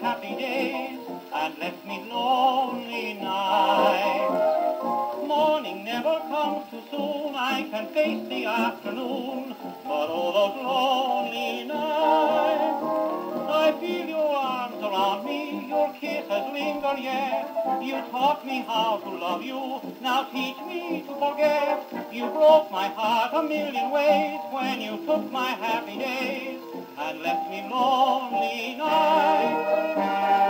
happy days and left me lonely nights. Morning never comes too soon, I can face the afternoon, but oh, all those lonely nights. I feel your arms around me, your kisses linger yet. You taught me how to love you, now teach me to forget. You broke my heart a million ways when you took my happy days and left me lonely nights.